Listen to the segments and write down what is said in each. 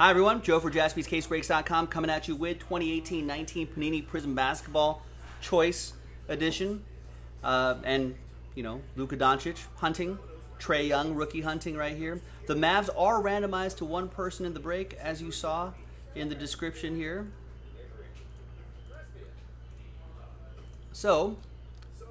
Hi, everyone. Joe for jaspyscasebreaks.com coming at you with 2018-19 Panini Prizm Basketball Choice Edition. Uh, and, you know, Luka Doncic hunting. Trae Young rookie hunting right here. The Mavs are randomized to one person in the break, as you saw in the description here. So,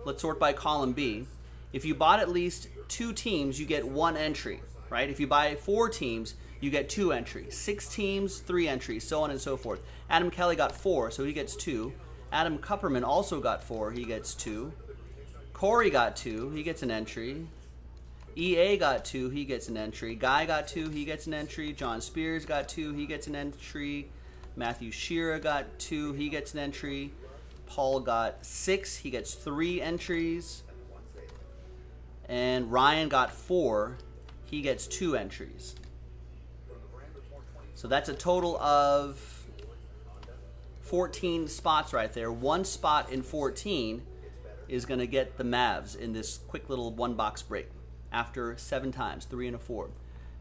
let's sort by column B. If you bought at least two teams, you get one entry, right? If you buy four teams, you get two entries. Six teams, three entries, so on and so forth. Adam Kelly got four, so he gets two. Adam Kupperman also got four, he gets two. Corey got two, he gets an entry. EA got two, he gets an entry. Guy got two, he gets an entry. John Spears got two, he gets an entry. Matthew Shearer got two, he gets an entry. Paul got six, he gets three entries. And Ryan got four, he gets two entries. So that's a total of 14 spots right there. One spot in 14 is going to get the Mavs in this quick little one box break after seven times, three and a four.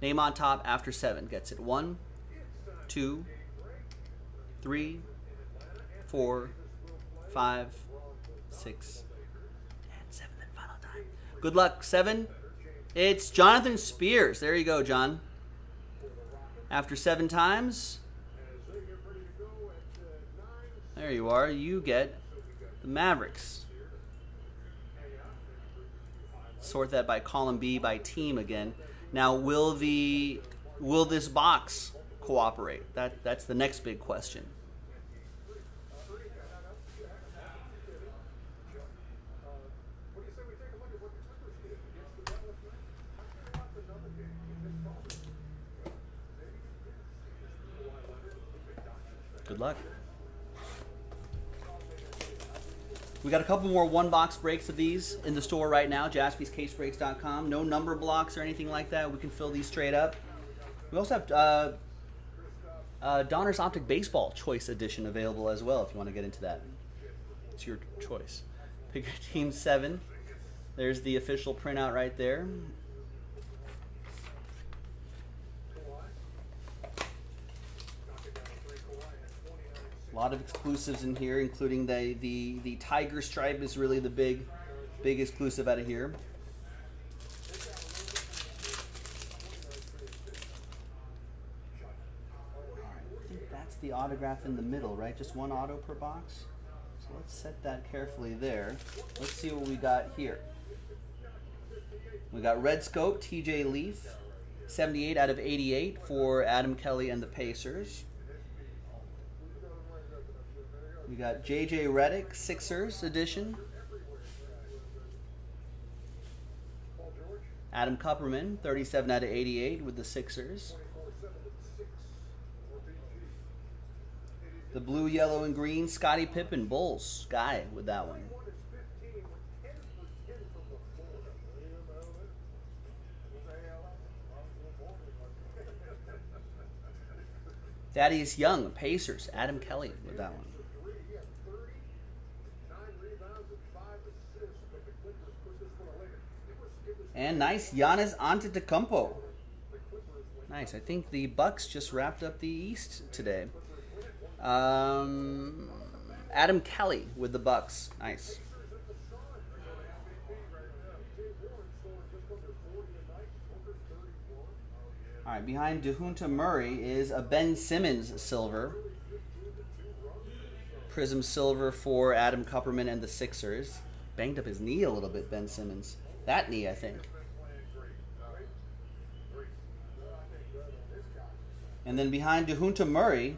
Name on top after seven gets it. One, two, three, four, five, six, and seven. Then final time. Good luck. Seven. It's Jonathan Spears. There you go, John. After seven times, there you are. You get the Mavericks. Sort that by column B by team again. Now, will the will this box cooperate? That that's the next big question. Good luck. We got a couple more one box breaks of these in the store right now, jaspyscasebreaks.com. No number blocks or anything like that. We can fill these straight up. We also have uh, uh, Donruss Optic Baseball Choice Edition available as well if you want to get into that. It's your choice. Pick your team seven. There's the official printout right there. A lot of exclusives in here, including the the the tiger stripe is really the big big exclusive out of here. I think that's the autograph in the middle, right? Just one auto per box. So let's set that carefully there. Let's see what we got here. We got Red Scope, TJ Leaf, 78 out of 88 for Adam Kelly and the Pacers. We got JJ Redick, Sixers edition. Adam Kupperman, 37 out of 88 with the Sixers. The blue, yellow, and green, Scottie Pippen, Bulls, guy with that one. Thaddeus Young, Pacers, Adam Kelly with that one. And nice Giannis Antetokounmpo. Nice. I think the Bucks just wrapped up the East today. Um, Adam Kelly with the Bucks. Nice. All right, behind Dejounte Murray is a Ben Simmons silver. Prizm silver for Adam Kupperman and the Sixers. Banged up his knee a little bit, Ben Simmons. That knee, I think. And then behind Dejounte Murray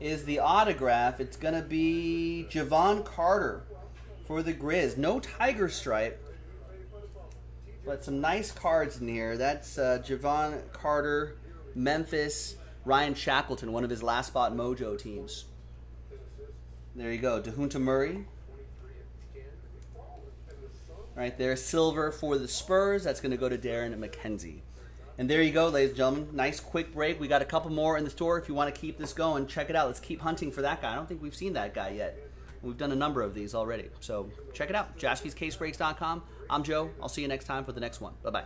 is the autograph. It's going to be Jevon Carter for the Grizz. No tiger stripe, but some nice cards in here. That's uh, Jevon Carter, Memphis, Ryan Shackleton, one of his last spot mojo teams. There you go. Dejounte Murray. Right there, silver for the Spurs. That's going to go to Darren McKenzie. And there you go, ladies and gentlemen. Nice quick break. We got a couple more in the store. If you want to keep this going, check it out. Let's keep hunting for that guy. I don't think we've seen that guy yet. We've done a number of these already. So check it out. JaspysCaseBreaks.com. I'm Joe. I'll see you next time for the next one. Bye bye.